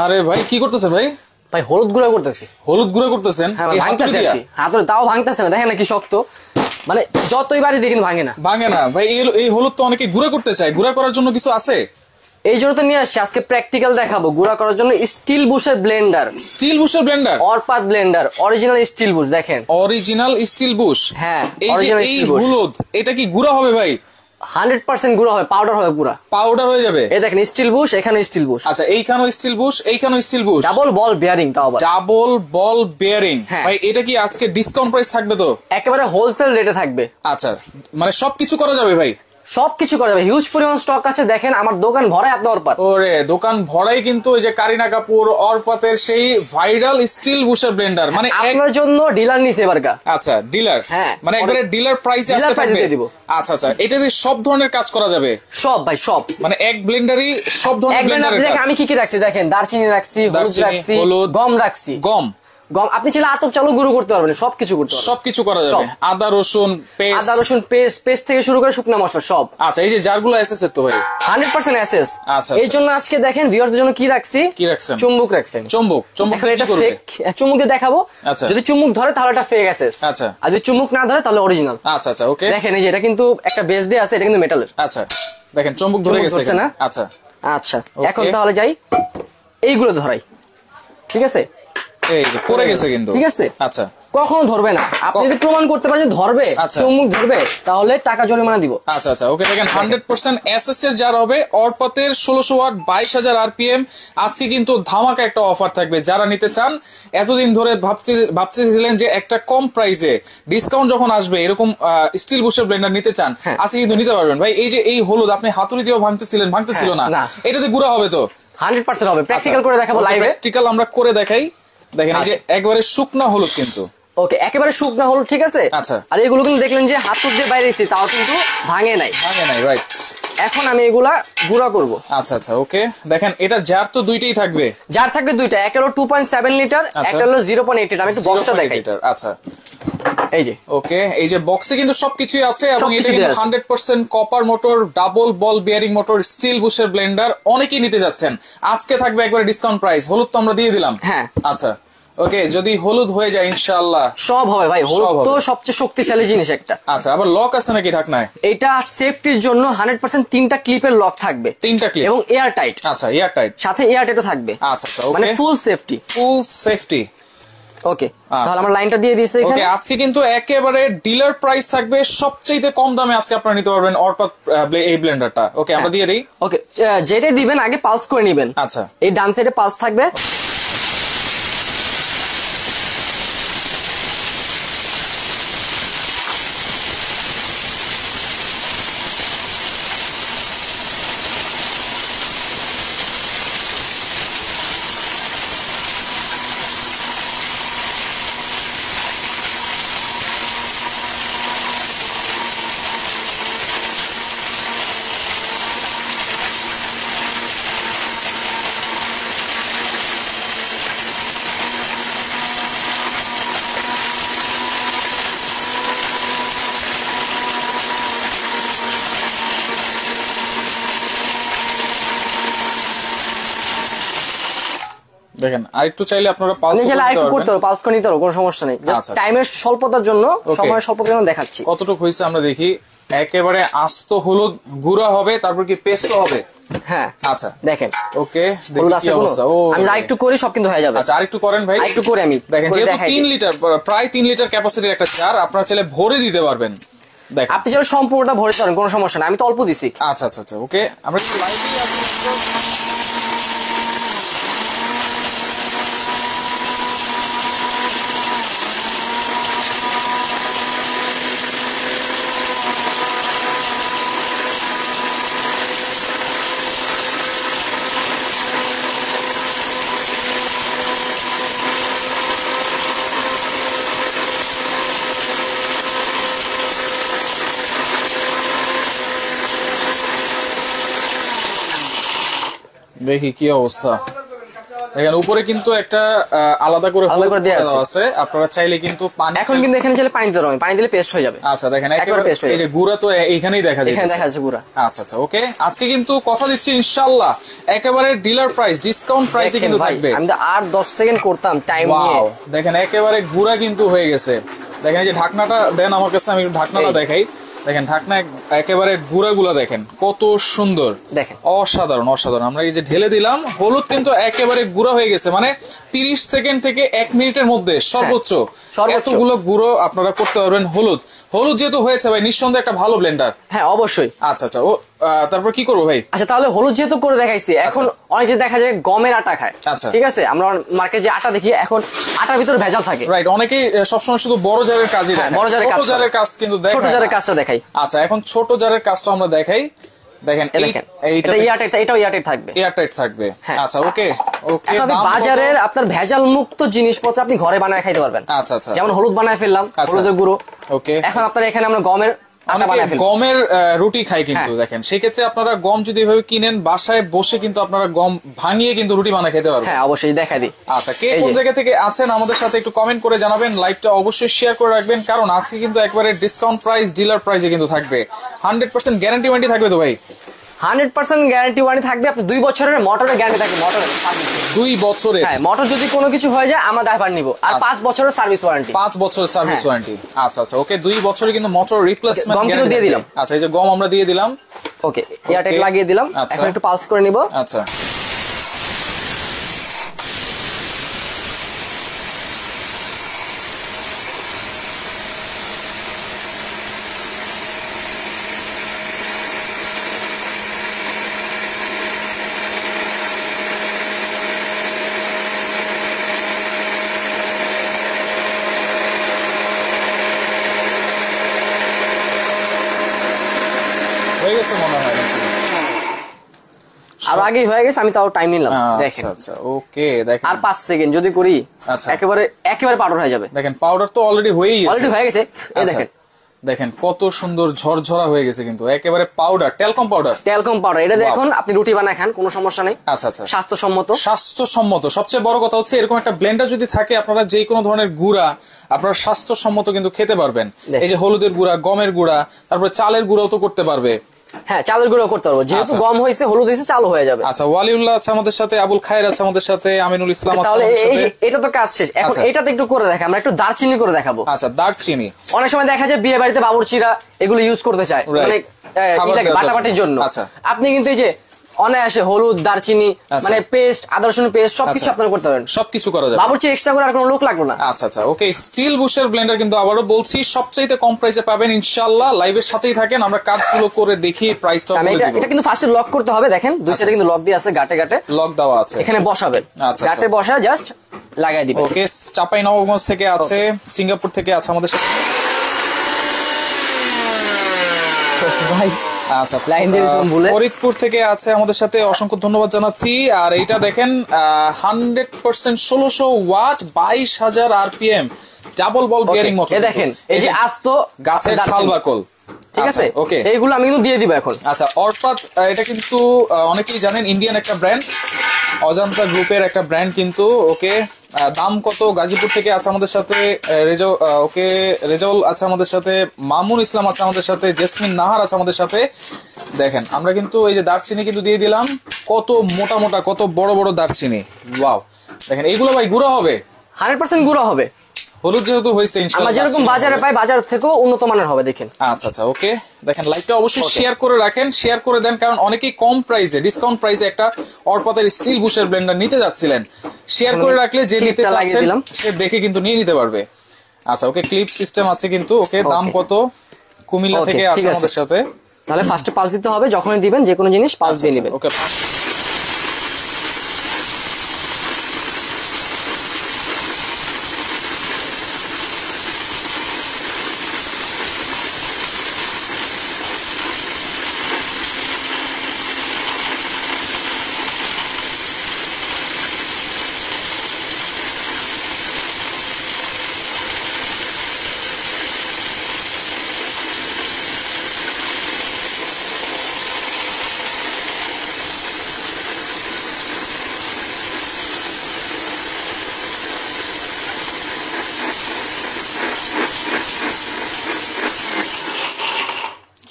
আরে ভাই কি করতেছেন ভাই? ভাই হলুদ গুঁড়া করতেছি। হলুদ গুঁড়া করতেছেন? হ্যাঁ ভাঙতেছে তাও ভাঙতেছে না দেখেন না কি শক্ত। মানে যতই বাড়ি দিয়ে কিন্তু ভাঙে না। ভাঙে না। ভাই এই এই হলুদ তো অনেকে গুঁড়া করতে চায়। গুঁড়া করার জন্য কিছু আছে? এই জন্য তো নিয়ে আসছি আজকে প্র্যাকটিক্যাল দেখাবো। গুঁড়া করার জন্য স্টিল বুশের ব্লেন্ডার স্টিল বুশের ব্লেন্ডার অরপাত ব্লেন্ডার অরিজিনাল স্টিল বুশ দেখেন। অরিজিনাল স্টিল বুশ হ্যাঁ, এই যে এই হলুদ এটা কি গুঁড়া হবে ভাই? হান্ড্রেড পার্সেন্ট গুঁড়া হবে পাউডার হবে পুরা। পাউডার হয়ে যাবে? এই দেখেন স্টিল বুশ এখানে স্টিল বুশ আচ্ছা এইখানেও স্টিল বুশ এইখানেও steel bush double ball bearing তাও আবার। ডাবল বল বেয়ারিং হ্যাঁ। ভাই এটা কি আজকে ডিসকাউন্ট প্রাইস থাকবে তো? একেবারে হোলসেল রেটে থাকবে। আচ্ছা মানে সবকিছু করা যাবে ভাই? সবকিছু করা যাবে হিউজ পরিমাণ স্টক আছে দেখেন আমার দোকান ভরায় আপনার অরপাত। ওরে দোকান ভরাই কিন্তু ওই যে কারিনা কাপুর অর্পাতের সেই ভাইরাল স্টিল বুশের ব্লেন্ডার মানে আপনার জন্য ডিলার নিছে এবার আচ্ছা ডিলার হ্যাঁ। মানে একবারে ডিলার প্রাইসে আজকে থাকবে? দিয়ে দিব। আচ্ছা আচ্ছা এটাতে সব ধরনের কাজ করা যাবে? সব ভাই সব। মানে এক ব্লেন্ডারই সব ধরনের দেখেন আমি কি কি রাখছি? দেখেন দারচিনি রাখছি হলুদ রাখছি গম রাখছি। গম। গম আপনি চাইলে আতপ চালু গুঁড়ো করতে পারবেন সবকিছু করতে পারবেন। সবকিছু করা যাবে। আদা রসুন পেস্ট। আদা রসুন পেস্ট পেস্ট থেকে শুরু করে শুকনা মশলা সব। আচ্ছা এই যে জারগুলো এসেছে তো ভাই? হান্ড্রেড পার্সেন্ট অ্যাসেস আচ্ছা, এই আচ্ছা। জন্য আজকে দেখেন ভিউয়ার্সদের জন্য কি রাখছি? কি রাখছেন? চুম্বুক রাখছেন। চম্বুক। চম্বুক এখন এটা ফেক চুম্বুক দিয়ে দেখাবো। আচ্ছা। যদি চুম্বুক ধরে তাহলে এটা ফেক অ্যাসেস আচ্ছা। আর যদি চুম্বুক না ধরে তাহলে অরিজিনাল আচ্ছা আচ্ছা ওকে দেখেন এই যে এটা কিন্তু একটা বেস দিয়ে আছে এটা কিন্তু মেটালের আচ্ছা। দেখেন চম্বুক ধরে গেছে না? আচ্ছা। আচ্ছা। এখন তাহলে যাই এইগুলো ধরাই। ঠিক আছে? এই যে পড়ে গেছে কিন্তু। ঠিক আছে। আচ্ছা। কখনো ধরবে না? আপনি যদি প্রমাণ করতে পারেন যে ধরবে আচ্ছা। ধরবে তাহলে টাকা জরিমানা দিব। আচ্ছা আচ্ছা। ওকে দেখেন হান্ড্রেড পার্সেন্ট এসএস এর যার হবে অরপথের ষোলোশো ওয়াট বাইশ হাজার আরপিএম আজকে কিন্তু ধামাকা একটা অফার থাকবে। যারা নিতে চান এতদিন ধরে ভাবছি ভাবছিলেন যে একটা কম প্রাইসে ডিসকাউন্ট যখন আসবে এরকম স্টিল বুশের ব্লেন্ডার নিতে চান হ্যাঁ। আজকে কিন্তু নিতে পারবেন। ভাই এই যে এই হলুদ আপনি হাতুড়ি দিয়েও ভাঙতেছিলেন ভাঙতেছিল হ্যাঁ, না। না। এটাতে গুঁড়া হবে তো? হান্ড্রেড পার্সেন্ট হবে। প্র্যাকটিক্যাল করে দেখাবো লাইভে প্র্যাকটিক্যাল আমরা করে দেখাই। দেখেন এই যে আচ্ছা। একবারে শুকনা হলুদ কিন্তু ওকে একেবারে শুকনা হলো ঠিক আছে? আচ্ছা। আর এগুলো কিন্তু দেখলেন যে হাত দিয়ে বাইরে এসেছি তাও কিন্তু ভাঙে নাই। ভাঙে নাই রাইট এখন আমি এগুলা গুঁড়া করব। আচ্ছা আচ্ছা ওকে। দেখেন এটা জার তো দুইটাই থাকবে। যার থাকবে দুইটা একটা হলো টু পয়েন্ট সেভেন লিটার। একটা হলো জিরো পয়েন্ট এইট লিটার আমি একটু বক্সটা 0.8 দেখাই। আচ্ছা। এই যে। ওকে এই যে বক্সে কিন্তু সবকিছুই আছে এবং এটা কিন্তু দেয়া আছে। Hundred percent copper motor double ball bearing motor steel বুশের blender অনেকেই নিতে যাচ্ছেন। আজকে থাকবে একবারে ডিসকাউন্ট প্রাইস হলুদ তো আমরা দিয়ে দিলাম। হ্যাঁ। আচ্ছা। ওকে যদি হলুদ হয়ে যায় ইনশাআল্লাহ। সব হবে ভাই হলুদ তো সবচেয়ে শক্তিশালী জিনিস একটা। আচ্ছা আবার লক আছে নাকি ঢাকনায় এটা সেফটির জন্য হান্ড্রেড পার্সেন্ট তিনটা ক্লিপের লক থাকবে। তিনটা ক্লিপ এবং এয়ার টাইট আচ্ছা এয়ার টাইট সাথে এয়ার টাইটও থাকবে। আচ্ছা আচ্ছা মানে ফুল সেফটি ফুল সেফটি ওকে। তাহলে আমরা লাইনটা দিয়ে দিয়েছি ওকে আজকে কিন্তু একেবারে ডিলার প্রাইস থাকবে সবচেয়ে কম দামে আজকে আপনারা নিতে পারবেন অর্পাত এই ব্লেন্ডারটা ওকে আমরা দিয়ে দিই। ওকে যেটা দিবেন আগে পালস করে নিবেন। আচ্ছা। এই ডান সাইডে পালস থাকবে। দেখেন আর একটু চাইলে আপনারা পালস চাইলে আরেকটু করতে পারো পালস করে নিতে পারো কোনো সমস্যা নেই। জাস্ট আচ্ছা। টাইমের স্বল্পতার জন্য Okay. সময় স্বল্পতার জন্য দেখাচ্ছি। কতটুকু হয়েছে আমরা দেখি। একেবারে আস্ত হলুদ গুঁড়া হবে তারপর কি পেস্টও হবে? হ্যাঁ। আচ্ছা। দেখেন। ওকে অবস্থা। ও আমি আরেকটু করি সব কিন্তু হয়ে যাবে। আচ্ছা আরেকটু করেন ভাই। আরেকটু করে আমি দেখেন যেহেতু তিন লিটার প্রায় তিন লিটার ক্যাপাসিটির একটা জার আপনারা চাইলে ভরে দিতে পারবেন। দেখেন। আপনি চাইলে সম্পূর্ণটা ভরে পারেন কোনো সমস্যা না আমি তো অল্প দিছি। আচ্ছা আচ্ছা আচ্ছা ওকে আমরা একটু দেখি কি অবস্থা। দেখেন উপরে কিন্তু একটা আলাদা করে আলাদা করে দেয়া দেওয়া আছে। আপনারা চাইলে কিন্তু পানি এখন কিন্তু এখানে চাইলে পানি দিতে পারবেন। পানি দিলে পেস্ট হয়ে যাবে। আচ্ছা দেখেন একবারে paste হয়ে এই যে গুড়া তো এইখানেই দেখা যাচ্ছে এখানে দেখা যাচ্ছে পুরা আচ্ছা আচ্ছা ওকে। আজকে কিন্তু কথা দিচ্ছি ইনশাআল্লাহ একেবারে ডিলার প্রাইস ডিসকাউন্ট প্রাইসে কিন্তু থাকবে। আমি তো আট দশ সেকেন্ড করতাম টাইম নিয়ে। দেখেন একেবারে গুড়া কিন্তু হয়ে গেছে। দেখেন এই যে ঢাকনাটা দেন আমার কাছে আমি ঢাকনাটা দেখাই। দেখেন ঢাকনা এক- একেবারে গুড়া গুলা দেখেন কত সুন্দর। দেখেন। অসাধারণ অসাধারণ। আমরা এই যে ঢেলে দিলাম হলুদ কিন্তু একেবারে গুঁড়া হয়ে গেছে মানে তিরিশ সেকেন্ড থেকে এক মিনিটের মধ্যে সর্বোচ্চ। হ্যাঁ, এতগুলো গুঁড়ো আপনারা করতে পারবেন হলুদ। হলুদ যেহেতু হয়েছে ভাই নিঃসন্দেহে একটা ভালো ব্লেন্ডার হ্যাঁ অবশ্যই। আচ্ছা আচ্ছা ও তারপর কি করব ভাই? আচ্ছা তাহলে হলুদ যেহেতু করে দেখাইছি এখন অনেকে দেখা যায় গমের আটা খায়। আচ্ছা। ঠিক আছে? আমরা মার্কেটে যে আটা দেখি এখন আটার ভিতরে ভেজাল থাকে। রাইট অনেকেই সবসময় শুধু বড় জারের কাজই হ্যাঁ। বড় জারের কাজ জারের কাজ কিন্তু ছোট জারের কাজটা দেখাই। আচ্ছা এখন ছোট জারের কাজটা আমরা দেখাই। দেখেন এটা ইয়ারটাইট এটাও ইয়ারটাইট থাকবে। এয়ারটাইট থাকবে। হ্যাঁ। আচ্ছা ওকে ওকে আপনি বাজারের আপনার ভেজাল মুক্ত জিনিসপত্র আপনি ঘরে বানায় খাইতে পারবেন। আচ্ছা আচ্ছা। যেমন হলুদ বানায় ফেললাম আচ্ছা। হলুদের গুঁড়ো। ওকে এখন আপনার এখানে আমরা গমের গমের রুটি খায় কিন্তু হ্যাঁ। দেখেন। সেক্ষেত্রে আপনারা গম যদি এভাবে কিনেন বাসায় বসে কিন্তু আপনারা গম ভাঙিয়ে কিন্তু রুটি বানায় খেতে পারবেন। হ্যাঁ অবশ্যই দেখা দিই। আচ্ছা কে কোন জায়গা থেকে আছেন আমাদের সাথে একটু কমেন্ট করে জানাবেন লাইভটা অবশ্যই শেয়ার করে রাখবেন কারণ আজকে কিন্তু একবারে ডিসকাউন্ট প্রাইস ডিলার প্রাইসে কিন্তু থাকবে। হান্ড্রেড পার্সেন্ট গ্যারান্টি ওয়ারেন্টি থাকবে তো ভাই? হান্ড্রেড পার্সেন্ট গ্যারান্টি ওয়ারেন্টি থাকবে। আপনি দুই বছরের মোটরের গ্যারান্টি থাকবে মোটরের দুই বছরে হ্যাঁ মোটর যদি কোনো কিছু হয়ে যায় আমরা দায়ভার নিব। আর পাঁচ বছরের সার্ভিস ওয়ারেন্টি পাঁচ বছরের সার্ভিস হ্যাঁ। ওয়ারেন্টি আচ্ছা আচ্ছা ওকে দুই বছরে কিন্তু মোটর রিপ্লেসমেন্ট গম কিন্তু দিয়ে দিলাম। আচ্ছা এই যে গম আমরা দিয়ে দিলাম। ওকে এয়ারটেক লাগিয়ে দিলাম। আচ্ছা। এখন একটু পালস করে নিব। আচ্ছা। আগেই হয়ে গেছে আমি তাও টাইম নিলাম। আচ্ছা দেখেন। আচ্ছা ওকে দেখেন। আর পাঁচ সেকেন্ড যদি করি আচ্ছা। একেবারে একেবারে পাউডার হয়ে যাবে। দেখেন পাউডার তো অলরেডি হয়েই গেছে। অলরেডি হয়ে গেছে। এই আচ্ছা, দেখেন। দেখেন কত সুন্দর ঝরঝরা হয়ে গেছে কিন্তু। একেবারে powder talcum powder talcum powder এটা দেখুন আপনি রুটি বানায় খান কোনো সমস্যা নেই। আচ্ছা আচ্ছা। স্বাস্থ্যসম্মত। স্বাস্থ্যসম্মত। সবচেয়ে বড় কথা হচ্ছে এরকম একটা ব্লেন্ডার যদি থাকে আপনারা যে কোনো ধরনের গুড়া আপনারা স্বাস্থ্যসম্মত কিন্তু খেতে পারবেন। এই যে হলুদের গুঁড়া গমের গুঁড়া তারপরে চালের গুঁড়াও তো করতে পারবে। হ্যাঁ চালের গুঁড়ো করতে পারব যেহেতু আচ্ছা। গম হয়েছে হলুদ হয়েছে চালু হয়ে যাবে আচ্ছা ওয়ালিউল্লাহ আছে আমাদের সাথে আবুল খায়ের আছে আমাদের সাথে আমিনুল ইসলাম আছে তাহলে এটা তো কাজ শেষ এখন আচ্ছা। এটাতে একটু করে দেখা আমরা একটু দারচিনি করে দেখাবো আচ্ছা দারচিনি অনেক সময় দেখা যায় বিয়ে বাড়িতে বাবুর্চিরা এগুলো ইউজ করতে চায়. মানে বাটাবাটির জন্য। জন্য আচ্ছা। আপনি কিন্তু এই যে অনায়াসে হলুদ দারচিনি আচ্ছা। মানে পেস্ট আদা রসুন পেস্ট সবকিছু আচ্ছা। আপনারা করতে পারেন। সবকিছু করা যাবে। বাবুর্চি এক্সট্রা করে আর কোনো লোক লাগবে না। আচ্ছা আচ্ছা ওকে স্টিল বুশের ব্লেন্ডার কিন্তু আবারও বলছি সবচাইতে কম প্রাইসে পাবেন ইনশাআল্লাহ। লাইভের সাথেই থাকেন আমরা কাজগুলো করে দেখি প্রাইসটা আমি এটা এটা কিন্তু ফার্স্টে লক করতে হবে দেখেন দুই সাইডে কিন্তু লক দিয়ে আছে গাটে গাটে লক দেওয়া আছে। এখানে বসাবেন। আচ্ছা, গাটে বসা জাস্ট লাগাই দিবেন। ওকে চাপাই নবগঞ্জ থেকে আছে সিঙ্গাপুর থেকে আছে আমাদের সাথে। ভাই আচ্ছা ভুলে। ফরিদপুর থেকে আছে আমাদের সাথে অসংখ্য ধন্যবাদ জানাচ্ছি। আর এইটা দেখেন হান্ড্রেড পার্সেন্ট ষোলোশো ওয়াট বাইশ হাজার RPM double ball bearing motor দেখেন এই যে আস্ত গাছের। ছাল বাকল। ঠিক আছে? ওকে এইগুলো আমি কিন্তু দিয়ে দিব এখন। আচ্ছা অর্পাত এটা কিন্তু অনেকেই জানেন ইন্ডিয়ান একটা ব্র্যান্ড অজন্তা গ্রুপের একটা ব্র্যান্ড কিন্তু ওকে দাম কত গাজীপুর থেকে আছে আমাদের সাথে আহ, ওকে রেজাউল আছে আমাদের সাথে মামুন ইসলাম আছে আমাদের সাথে জেসমিন নাহার আছে আমাদের সাথে। দেখেন আমরা কিন্তু এই যে দারচিনি কিন্তু দিয়ে দিলাম কত মোটা মোটা কত বড় বড় দারচিনি। ওয়াও দেখেন এইগুলো ভাই গুঁড়ো হবে? হান্ড্রেড পার্সেন্ট গুঁড়ো হবে। হলুদ যেহেতু হয়েছে আমরা যেরকম বাজারে পাই বাজার থেকেও উন্নত মানের হবে দেখেন। আচ্ছা আচ্ছা ওকে। দেখেন লাইভটা অবশ্যই শেয়ার করে রাখেন। শেয়ার করে দেন কারণ অনেকেই কম প্রাইসে ডিসকাউন্ট প্রাইসে একটা অরপাতের স্টিল বুশের ব্লেন্ডার নিতে যাচ্ছিলেন। শেয়ার করে রাখলে যে নিতে চাচ্ছেন সে দেখে কিন্তু নিয়ে নিতে পারবে। আচ্ছা ওকে ক্লিপ সিস্টেম আছে কিন্তু ওকে দাম কত? কুমিল্লা থেকে আছে আছে। আমাদের সাথে। তাহলে ফার্স্টে পালস দিতে হবে যখনই দিবেন যে কোনো জিনিস পালস দিয়ে নেবেন। ওকে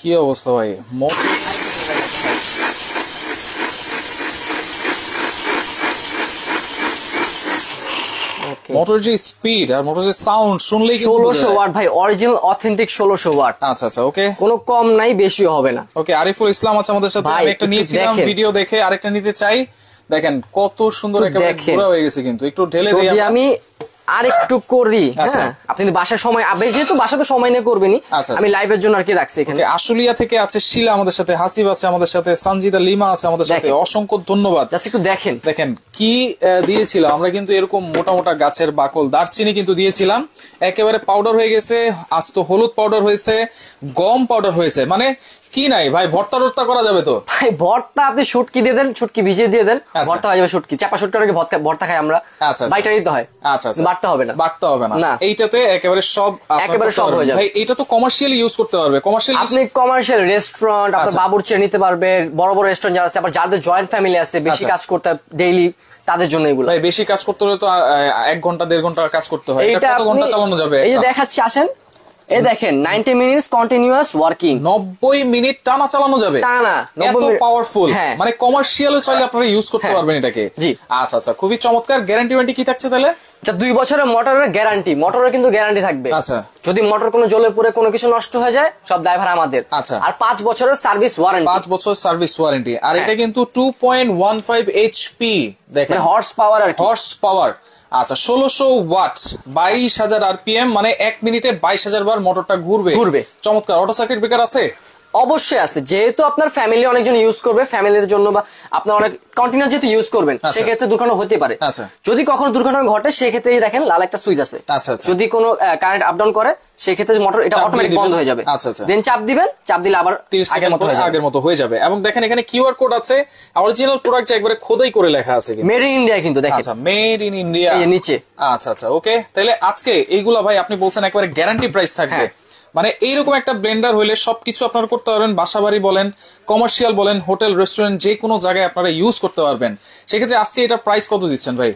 কি অবস্থা ভাই? মোটর মোটর যে স্পিড আর মোটর যে সাউন্ড শুনলেই ষোলোশো। ওয়াট ভাই অরিজিনাল অথেন্টিক ষোলোশো ওয়াট আচ্ছা আচ্ছা ওকে কোনো কম নাই বেশিও হবে না। ওকে আরিফুল ইসলাম আছে আমাদের সাথে। আমি একটা নিয়েছিলাম। ভিডিও দেখে আরেকটা নিতে চাই। দেখেন কত সুন্দর একেবারে। ঘোরা হয়ে গেছে কিন্তু। একটু ঢেলে দিই আমি আর একটু করি আচ্ছা। হ্যাঁ আপনি যদি বাসার সময় আপনি যেহেতু বাসা তো সময় নিয়ে করবেনি আচ্ছা, আমি লাইভের জন্য আর কি রাখছি এখানে। আশুলিয়া থেকে আছে শিলা আমাদের সাথে হাসিব আছে আমাদের সাথে সঞ্জিদা লিমা আছে আমাদের সাথে। অসংখ্য ধন্যবাদ। জাস্ট একটু দেখেন। দেখেন কি আহ, দিয়েছিল আমরা কিন্তু এরকম মোটা মোটা গাছের বাকল দারচিনি কিন্তু দিয়েছিলাম। একেবারে পাউডার হয়ে গেছে আস্ত হলুদ পাউডার হয়েছে গম পাউডার হয়েছে। মানে কি নাই? ভাই ভর্তা টর্তা করা যাবে তো? ভাই ভর্তা আপনি শুটকি দিয়ে দেন শুটকি ভিজিয়ে দিয়ে দেন আচ্ছা। ভর্তা হয়ে যাবে শুটকি। চাপা শুটকি অনেকে ভর্তা খাই আমরা। আচ্ছা, আচ্ছা। বাইটা দিতে হয়। আচ্ছা বাড়তে হবে না। বাড়তে হবে না। এইটাতে একেবারে সব একেবারে সব হয়ে যাবে। ভাই এটা তো কমার্শিয়ালি ইউজ করতে পারবে। কমার্শিয়াল আপনি কমার্শিয়াল রেস্টুরেন্ট আপনার। বাবুর চেয়ে নিতে পারবে বড় বড় রেস্টুরেন্ট যারা আছে আবার যাদের জয়েন্ট ফ্যামিলি আছে বেশি। কাজ করতে ডেইলি তাদের জন্য এগুলো। ভাই বেশি কাজ করতে হলে তো এক ঘণ্টা দেড় ঘণ্টা কাজ করতে হয়। এটা কত ঘণ্টা চালানো যাবে? এই যে দেখাচ্ছি আসেন। এই দেখেন নাইনটি মিনিটস কন্টিনিউয়াস ওয়ার্কিং নব্বই মিনিট টানা চালানো যাবে। টানা, এত পাওয়ারফুল হ্যাঁ। মানে কমার্শিয়াল চাইলে আপনারা ইউজ করতে হ্যাঁ। পারবেন এটাকে। জি। আচ্ছা আচ্ছা খুবই চমৎকার। গ্যারান্টি ওয়ারেন্টি কি থাকছে তাহলে? এটা দুই বছরের মোটরের গ্যারান্টি মোটরের কিন্তু গ্যারান্টি থাকবে। আচ্ছা। যদি মোটর কোনো জলে পড়ে কোনো কিছু নষ্ট হয়ে যায় সব ড্রাইভার আমাদের। আচ্ছা। আর পাঁচ বছরের সার্ভিস ওয়ারেন্টি পাঁচ বছর সার্ভিস ওয়ারেন্টি আর এটা হ্যাঁ। কিন্তু two point one five HP দেখেন। মানে হর্স পাওয়ার আর হর্স পাওয়ার আচ্ছা ষোলোশো ওয়াট বাইশ হাজার আরপিএম মানে এক মিনিটে বাইশ হাজার বার মোটরটা ঘুরবে। ঘুরবে। চমৎকার। অটো সার্কিট ব্রেকার আছে? অবশ্যই আছে যেহেতু আপনার ফ্যামিলি অনেকজন ইউজ করবে ফ্যামিলির জন্য বা আপনার অনেক কন্টিনিউ যেহেতু ইউজ করবেন আচ্ছা। সেক্ষেত্রে দুর্ঘটনা হতে পারে আচ্ছা। যদি কখনো দুর্ঘটনা ঘটে সেক্ষেত্রে দেখেন লাল একটা সুইচ আছে আচ্ছা। যদি কোনো কারেন্ট আপ ডাউন করে সেক্ষেত্রে মোটর এটা অটোমেটিক বন্ধ হয়ে যাবে আচ্ছা, আচ্ছা। দেন চাপ দিবেন চাপ দিলে আবার 30 আগের মতো হয়ে যাবে আগের মতো হয়ে যাবে এবং দেখেন এখানে কিউআর কোড আছে অরিজিনাল প্রোডাক্ট একবারে খোদাই করে লেখা আছে। মেড ইন ইন্ডিয়া কিন্তু দেখেন আচ্ছা মেড ইন ইন্ডিয়া নিচে। আচ্ছা আচ্ছা ওকে তাহলে আজকে এইগুলা ভাই আপনি বলছেন একবারে গ্যারান্টি প্রাইস থাকবে হ্যাঁ। মানে এইরকম একটা ব্লেন্ডার হইলে সবকিছু আপনারা করতে পারবেন। বাসাবাড়ি বলেন, কমার্শিয়াল বলেন, হোটেল, রেস্টুরেন্ট, যে কোনো জায়গায় আপনারা ইউজ করতে পারবেন। সেক্ষেত্রে আজকে এটা প্রাইস কত দিচ্ছেন ভাই?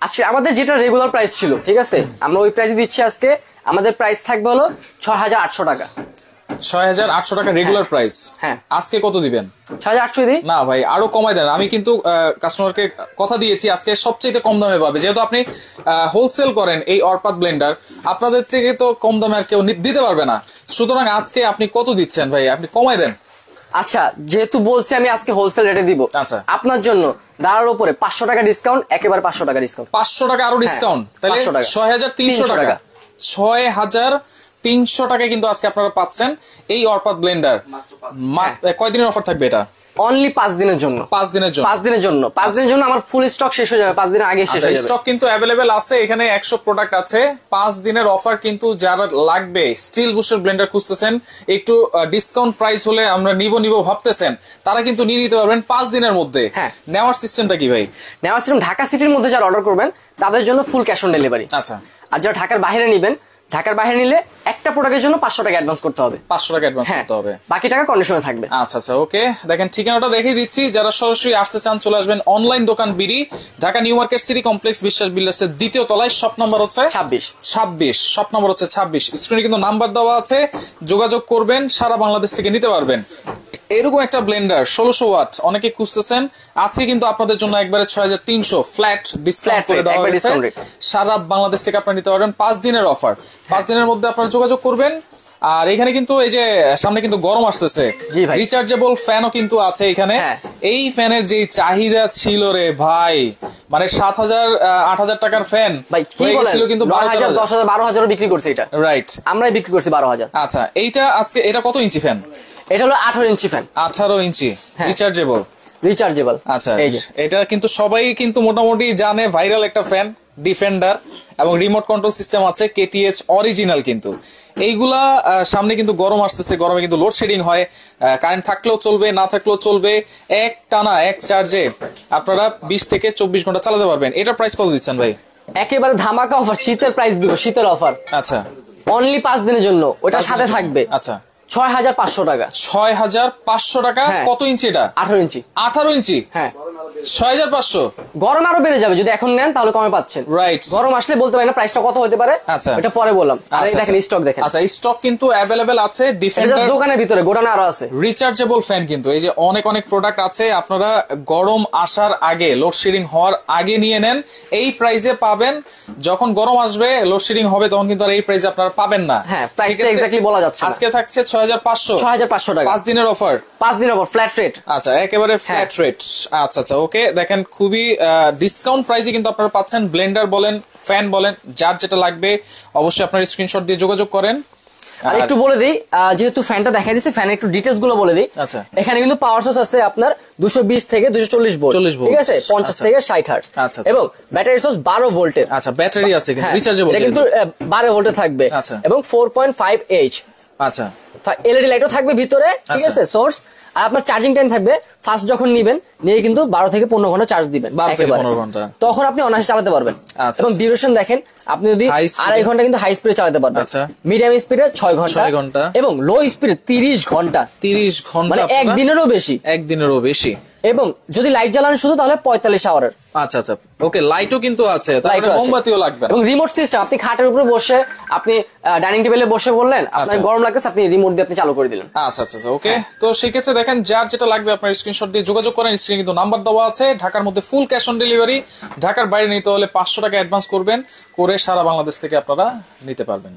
আজকে আমাদের যেটা রেগুলার প্রাইস ছিল, ঠিক আছে? আমরা ওই প্রাইস দিচ্ছি আজকে। আমাদের প্রাইস থাকবে হলো ছ হাজার আটশো টাকা। ছয় হাজার আটশো টাকা রেগুলার প্রাইস হ্যাঁ। আজকে কত দিবেন? ছয় হাজার আটশো না ভাই আরও কমাই দেন। আমি কিন্তু কাস্টমারকে কথা দিয়েছি আজকে সবচেয়ে কম দামে পাবে। যেহেতু আপনি হোলসেল করেন এই অরপাত ব্লেন্ডার আপনাদের থেকে তো কম দামে আর কেউ দিতে পারবে না। সুতরাং আজকে আপনি কত দিচ্ছেন ভাই? আপনি কমাই দেন। আচ্ছা যেহেতু বলছি আমি আজকে হোলসেল রেটে দিব আচ্ছা। আপনার জন্য দাঁড়ার উপরে পাঁচশো টাকা ডিসকাউন্ট একেবারে পাঁচশো টাকা ডিসকাউন্ট পাঁচশো টাকা আরও ডিসকাউন্ট তাহলে 500 টাকা। ছয় হাজার তিনশো 300 টাকা। টাকা। ছয় হাজার তিনশো টাকায় কিন্তু আজকে আপনারা পাচ্ছেন এই অর্পাত ব্লেন্ডার। কয়দিনের অফার থাকবে এটা? অনলি পাঁচ দিনের জন্য। পাঁচ দিনের জন্য। পাঁচ দিনের জন্য। পাঁচ দিনের জন্য আমার ফুল স্টক শেষ হয়ে যাবে। পাঁচ দিন আগে শেষ হয়ে যাবে। স্টক কিন্তু অ্যাভেলেবেল আছে। এখানে একশো প্রোডাক্ট আছে। পাঁচ দিনের অফার কিন্তু যারা লাগবে স্টিল বুশের ব্লেন্ডার খুঁজতেছেন একটু ডিসকাউন্ট প্রাইস হলে আমরা নিব নিব ভাবতেছেন তারা কিন্তু নিয়ে নিতে পারবেন পাঁচ দিনের মধ্যে। হ্যাঁ। নেওয়ার সিস্টেমটা কি ভাই? নেওয়া সিস্টেম ঢাকা সিটির মধ্যে যারা অর্ডার করবেন তাদের জন্য ফুল ক্যাশ অন ডেলিভারি আচ্ছা। আর যারা ঢাকার বাইরে নেবেন ঢাকার বাইরে নিলে একটা প্রোডাক্টের জন্য পাঁচশো টাকা অ্যাডভান্স করতে হবে। পাঁচশো টাকা অ্যাডভান্স করতে হবে। বাকি টাকা কন্ডিশনে থাকবে। আচ্ছা আচ্ছা ওকে দেখেন ঠিকানাটা দেখিয়ে দিচ্ছি। যারা সরাসরি আসতে চান চলে আসবেন অনলাইন দোকান BD Dhaka new market city complex Biswas বিল্ডার্সের দ্বিতীয় তলায় শপ নম্বর হচ্ছে ছাব্বিশ। ছাব্বিশ শপ নম্বর হচ্ছে ছাব্বিশ। স্ক্রিনে কিন্তু নাম্বার দেওয়া আছে। যোগাযোগ করবেন সারা বাংলাদেশ থেকে নিতে পারবেন। এরকম একটা ব্লেন্ডার ষোলোশো ওয়াট। অনেকে খুঁজতেছেন। আজকে কিন্তু আপনাদের জন্য একবারে ছয় হাজার তিনশো ফ্ল্যাট ডিসকাউন্ট করে দেওয়া হয়েছে। সারা বাংলাদেশ থেকে আপনারা নিতে পারবেন পাঁচ দিনের অফার পাঁচ দিনের মধ্যে আপনারা যোগাযোগ করবেন। আর এখানে কিন্তু এই যে সামনে কিন্তু গরম আসতেছে। রিচার্জেবল ফ্যানও কিন্তু আছে এখানে। হ্যাঁ। এই ফ্যানের যে চাহিদা ছিল রে ভাই মানে সাত হাজার আট হাজার টাকার ফ্যান হয়ে গেছিল কিন্তু বারো হাজার। দশ হাজার বারো হাজারও বিক্রি করছে এটা। রাইট আমরাই বিক্রি করছি বারো হাজার। আচ্ছা এইটা আজকে এটা কত ইঞ্চি ফ্যান এটা হলো আঠারো ইঞ্চি ফ্যান আঠারো ইঞ্চি হ্যাঁ। রিচার্জেবল রিচার্জেবল আচ্ছা এই যে। এটা কিন্তু সবাই কিন্তু মোটামুটি জানে ভাইরাল একটা ফ্যান ডিফেন্ডার এবং রিমোট কন্ট্রোল সিস্টেম আছে কেটিএইচ অরিজিনাল কিন্তু। এইগুলা সামনে কিন্তু গরম আসতেছে গরমে কিন্তু লোডশেডিং হয়। কারেন্ট থাকলেও চলবে না থাকলেও চলবে এক টানা এক চার্জে আপনারা বিশ থেকে চব্বিশ ঘণ্টা চালাতে পারবেন। এটার প্রাইস কত দিচ্ছেন ভাই? একেবারে ধামাকা অফার শীতের প্রাইস দিব শীতের অফার আচ্ছা। অনলি পাঁচ দিনের জন্য ওটা সাথে থাকবে। আচ্ছা। ছয় হাজার পাঁচশো টাকা। ছয় হাজার পাঁচশো টাকা? হ্যাঁ। কত ইঞ্চি এটা? আঠারো ইঞ্চি। আঠারো ইঞ্চি? হ্যাঁ। ছয় হাজার পাঁচশো? গরম আরও বেড়ে যাবে যদি এখন নেন তাহলে কমে পাচ্ছেন। রাইট গরম আসলে বলতে পারি না প্রাইসটা কত হতে পারে? আচ্ছা। এটা পরে বললাম। আর এই দেখেন স্টক দেখেন। আচ্ছা স্টক কিন্তু অ্যাভেলেবেল আছে ডিফেন্ডার দোকানের ভিতরে গোডাউনে আরও আছে। রিচার্জেবল ফ্যান কিন্তু। এই যে অনেক অনেক প্রোডাক্ট আছে আপনারা গরম আসার আগে লোডশেডিং হওয়ার আগে নিয়ে নেন। এই প্রাইসে পাবেন যখন গরম আসবে লোডশেডিং হবে তখন কিন্তু আর এই প্রাইসে আপনারা পাবেন না। হ্যাঁ, price টা সেক্ষেত্রে exactly বলা যাচ্ছে আজকে থাকছে ছয় হাজার পাঁচশো? ছয় হাজার পাঁচশো টাকা। পাঁচ দিনের অফার পাঁচ দিনের অফার ফ্ল্যাট রেট আচ্ছা একেবারে ফ্ল্যাট রেট আচ্ছা আচ্ছা ওকে দেখেন খুবই ডিসকাউন্ট প্রাইসে কিন্তু আপনারা পাচ্ছেন। ব্লেন্ডার বলেন ফ্যান বলেন যার যেটা লাগবে অবশ্যই আপনার স্ক্রিনশট দিয়ে যোগাযোগ করেন। আর একটু বলে দিই যেহেতু ফ্যানটা দেখা দিচ্ছে ফ্যানের একটু ডিটেলসগুলো বলে দিই আচ্ছা। এখানে কিন্তু পাওয়ার সোর্স আছে আপনার দুশো বিশ থেকে দুশো চল্লিশ ভোল্ট 40 volt। ঠিক আছে পঞ্চাশ আচ্ছা। থেকে ষাট হার্ট আচ্ছা, আচ্ছা। এবং ব্যাটারি সোর্স বারো ভোল্টের আচ্ছা ব্যাটারি আছে কিন্তু হ্যাঁ, রিচার্জেবল কিন্তু বারো ভোল্টে থাকবে আচ্ছা। এবং ফোর পয়েন্ট ফাইভ এইচ আচ্ছা এলইডি লাইটও থাকবে ভিতরে ঠিক আচ্ছা। আছে সোর্স আর আপনার চার্জিং টাইম থাকবে ফার্স্ট যখন নিবেন নিয়ে কিন্তু বারো থেকে পনেরো ঘণ্টা চার্জ দিবেন 12 থেকে একেবারে। 15 ঘণ্টা। তখন আপনি অনায়াসে চালাতে পারবেন আচ্ছা, এবং আচ্ছা। ডিউরেশন দেখেন আপনি যদি আড়াই ঘণ্টা কিন্তু হাই স্পিডে চালাতে পারবেন আচ্ছা। মিডিয়াম স্পিডে ছয় ঘণ্টা ঘণ্টা। এবং লো স্পিডে তিরিশ ঘণ্টা তিরিশ ঘণ্টা মানে একদিনেরও বেশি একদিনেরও বেশি এবং যদি লাইট জ্বালান শুধু তাহলে পঁয়তাল্লিশ আওয়ারের আচ্ছা আচ্ছা ওকে লাইটও কিন্তু আছে লাইটও আছে। মোমবাতিও লাগবে এবং রিমোট সিস্টেম আপনি খাটের উপরে বসে আপনি ডাইনিং টেবিলে বসে বললেন আপনার আচ্ছা। গরম লাগতেছে আপনি রিমোট দিয়ে আপনি চালু করে দিলেন আচ্ছা আচ্ছা ওকে তো সেক্ষেত্রে দেখেন যার যেটা লাগবে আপনার স্ক্রিনশট দিয়ে যোগাযোগ করেন, স্ক্রিনে কিন্তু নাম্বার দেওয়া আছে। ঢাকার মধ্যে ফুল ক্যাশ অন ডেলিভারি ঢাকার বাইরে নিতে হলে পাঁচশো টাকা অ্যাডভান্স করবেন, করে সারা বাংলাদেশ থেকে আপনারা নিতে পারবেন।